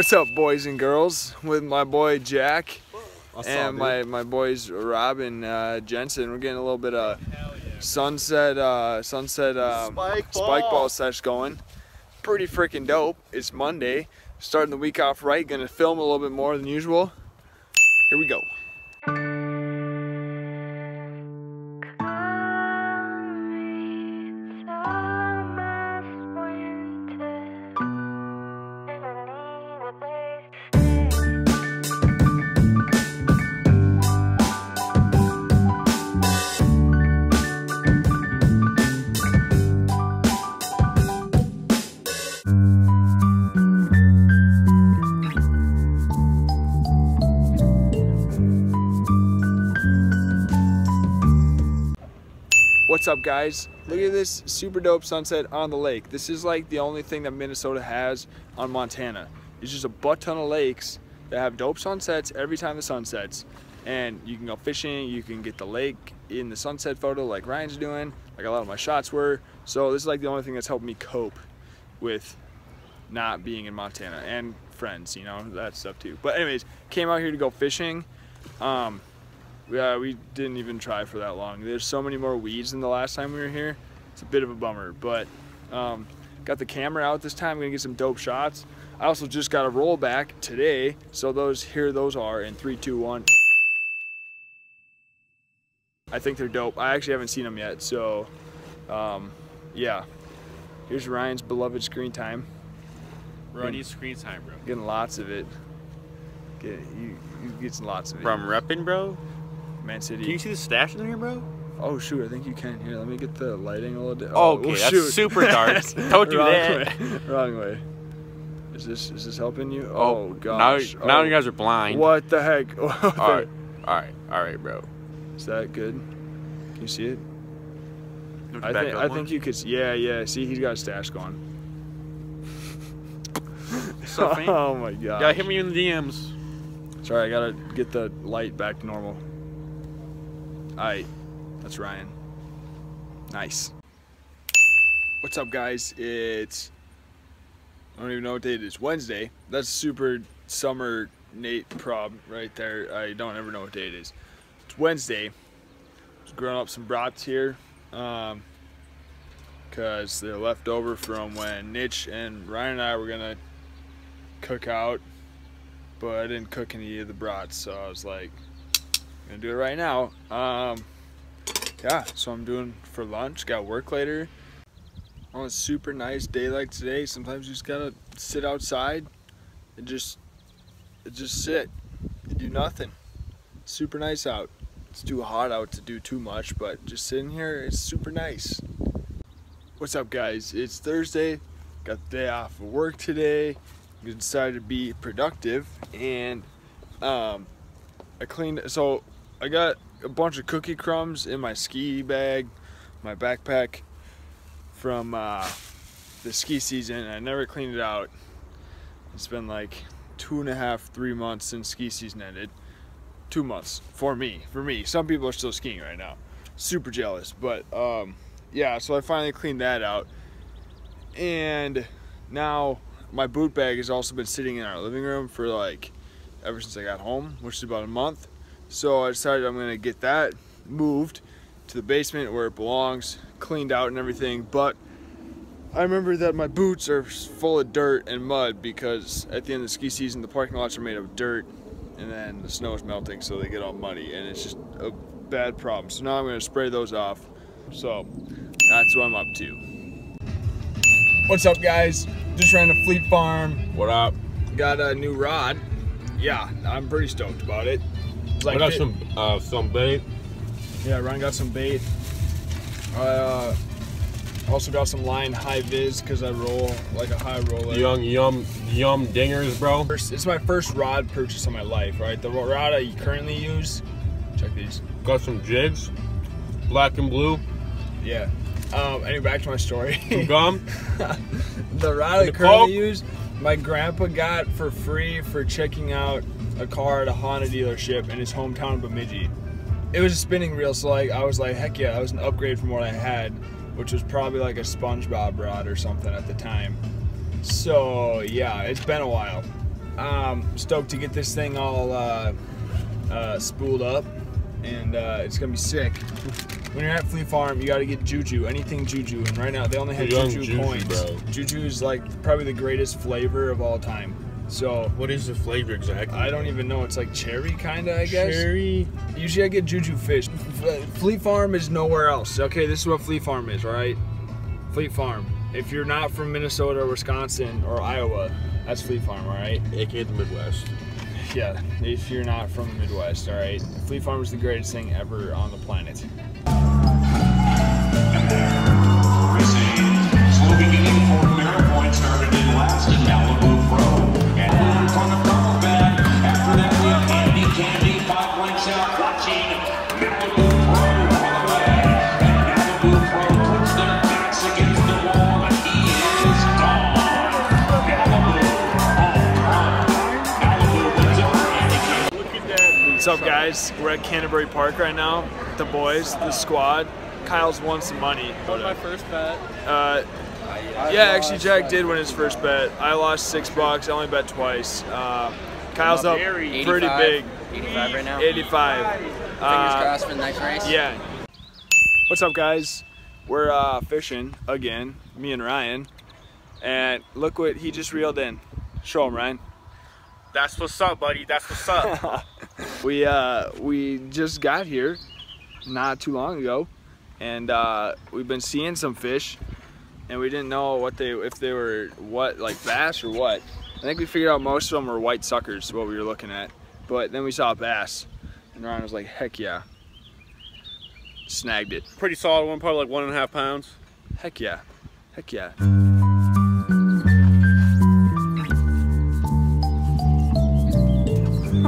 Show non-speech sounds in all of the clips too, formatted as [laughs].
What's up, boys and girls? With my boy Jack and my, my boys Rob and uh, Jensen. We're getting a little bit of sunset uh, sunset um, Spike spike ball. ball sesh going. Pretty freaking dope. It's Monday, starting the week off right. Gonna film a little bit more than usual. Here we go. Up, guys? Look at this super dope sunset on the lake. This is like the only thing that Minnesota has on Montana. It's just a butt ton of lakes that have dope sunsets every time the sun sets. And you can go fishing, you can get the lake in the sunset photo like Ryan's doing, like a lot of my shots were. So this is like the only thing that's helped me cope with not being in Montana and friends, you know, that stuff too. But anyways, came out here to go fishing. Um, yeah, we didn't even try for that long. There's so many more weeds than the last time we were here. It's a bit of a bummer, but um, got the camera out this time. gonna get some dope shots. I also just got a roll back today, so those here those are in three, two, one. I think they're dope. I actually haven't seen them yet, so um, yeah. Here's Ryan's beloved screen time. Bro, I need screen time, bro. Getting lots of it. Get you, you getting lots of it. Bro, I'm repping, bro. Man City. Can you see the stash in here, bro? Oh shoot, I think you can. Here, let me get the lighting a little bit. Oh, oh, okay, that's super dark. [laughs] Don't do Wrong that. Way. Wrong way. Is this is this helping you? Oh, Oh, gosh. Now, now Oh, you guys are blind. What the heck? [laughs] All right, all right, all right, bro. Is that good? Can you see it? I think I one? think you could. see- Yeah, yeah. See, he's got a stash going. [laughs] So oh my god. Yeah, hit me in the DMs. Sorry, I gotta get the light back to normal. Alright, that's Ryan. Nice. What's up, guys? It's. I don't even know what day it is. Wednesday. That's super summer Nate prob right there. I don't ever know what day it is. It's Wednesday. Just growing up some brats here. Um, because they're left over from when Nitch and Ryan and I were gonna cook out but I didn't cook any of the brats, so I was like, gonna do it right now. Um, yeah, so I'm doing for lunch. Got work later. On a super nice day like today, sometimes you just gotta sit outside and just, just sit and do nothing. Super nice out. It's too hot out to do too much, but just sitting here, it's super nice. What's up, guys? It's Thursday. Got the day off of work today we decided to be productive and um, I cleaned so I got a bunch of cookie crumbs in my ski bag my backpack from uh, the ski season. I never cleaned it out. It's been like two and a half three months since ski season ended. Two months for me for me. Some people are still skiing right now. Super jealous but um, yeah so I finally cleaned that out. And now my boot bag has also been sitting in our living room for like ever since I got home, which is about a month. So I decided I'm gonna get that moved to the basement where it belongs, cleaned out and everything. But I remember that my boots are full of dirt and mud because at the end of the ski season, the parking lots are made of dirt and then the snow is melting, so they get all muddy and it's just a bad problem. So now I'm gonna spray those off. So that's what I'm up to. What's up, guys? Just ran to Fleet Farm. What up? Got a new rod. Yeah, I'm pretty stoked about it. It's I got some uh, some bait. Yeah, Ryan got some bait. I uh, also got some line high vis because I roll like a high roller. Young yum yum dingers, bro. First, it's my first rod purchase of my life, right? The rod I currently use. Check these. Got some jigs, black and blue. Yeah. Um, anyway, back to my story. Some gum. [laughs] the rod I currently Coke? use, my grandpa got for free for checking out a car at a Honda dealership in his hometown of Bemidji. It was a spinning reel, so like I was like, heck yeah, that was an upgrade from what I had, which was probably like a SpongeBob rod or something at the time. So yeah, it's been a while. Um, stoked to get this thing all uh, uh, spooled up, and uh, it's gonna be sick. When you're at Fleet Farm, you gotta get Juju, anything Juju, and right now they only have Juju, Juju, coins. bro. Juju is like probably the greatest flavor of all time. So What is the flavor exactly? I don't even know. It's like cherry, kinda, I guess. Cherry. Usually I get Juju fish. F- Fleet Farm is nowhere else. Okay, this is what Fleet Farm is, all right? Fleet Farm. If you're not from Minnesota, Wisconsin, or Iowa, that's Fleet Farm, all right? AKA the Midwest. Yeah, if you're not from the Midwest, all right? Fleet Farm is the greatest thing ever on the planet. Slow beginning for Marapoint started in last in Malibu up, guys? We're at Canterbury Park right now. The boys, the squad. Kyle's won some money. Won my first bet. Uh, yeah, actually, Jack did win his first bet. I lost six bucks. I only bet twice. Uh, Kyle's up pretty 85. big. 85 right now. 85. Fingers Uh, crossed for the next race. Yeah. What's up, guys? We're uh, fishing again, me and Ryan. And look what he just reeled in. Show him, Ryan. That's what's up, buddy. That's what's up. [laughs] We uh, we just got here not too long ago, and uh, we've been seeing some fish, and we didn't know what they if they were what like bass or what. I think we figured out most of them were white suckers, what we were looking at. But then we saw a bass, and Ryan was like, "Heck yeah!" Snagged it. Pretty solid one, probably like one and a half pounds. Heck yeah. Heck yeah.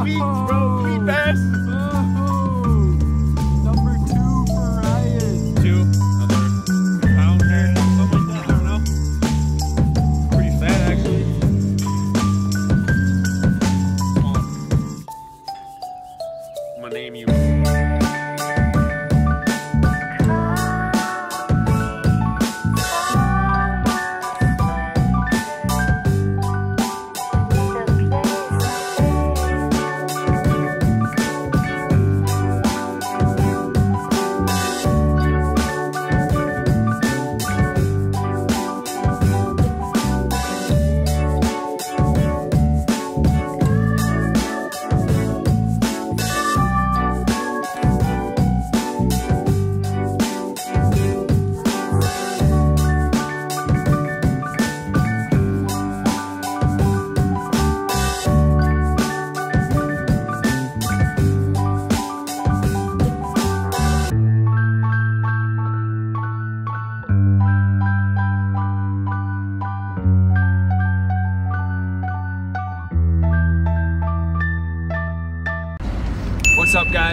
Sweet, bro. Sweet bass.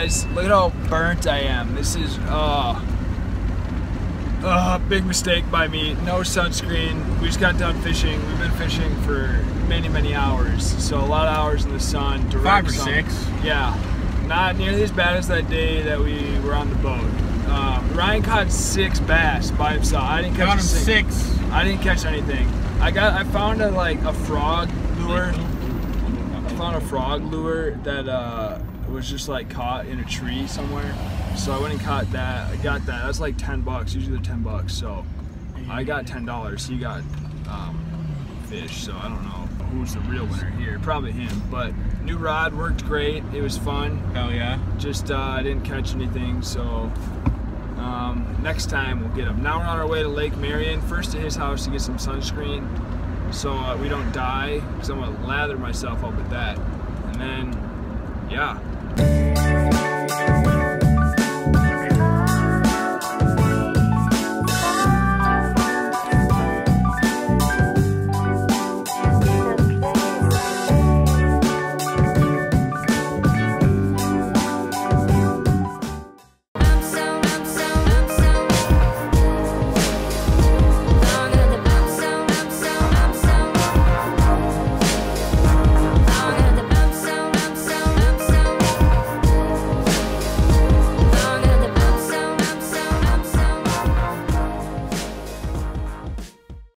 Guys? Look at how burnt I am. This is, uh, uh, big mistake by me. No sunscreen. We just got done fishing. We've been fishing for many, many hours. So a lot of hours in the sun. Direct Five or sun. six. Yeah. Not nearly as bad as that day that we were on the boat. Um, Ryan caught six bass by himself. I didn't catch six. I didn't catch anything. I got. I found a like a frog lure. I found a frog lure that uh, was just like caught in a tree somewhere. So I went and caught that. I got that. That's like ten bucks. Usually they're ten bucks. So I got ten dollars. He got um, fish. So I don't know who's the real winner here. Probably him. But new rod worked great. It was fun. Hell yeah. Just uh, I didn't catch anything. So um, next time we'll get him. Now we're on our way to Lake Marion. First to his house to get some sunscreen so uh, we don't die because I'm gonna lather myself up with that. And then, yeah,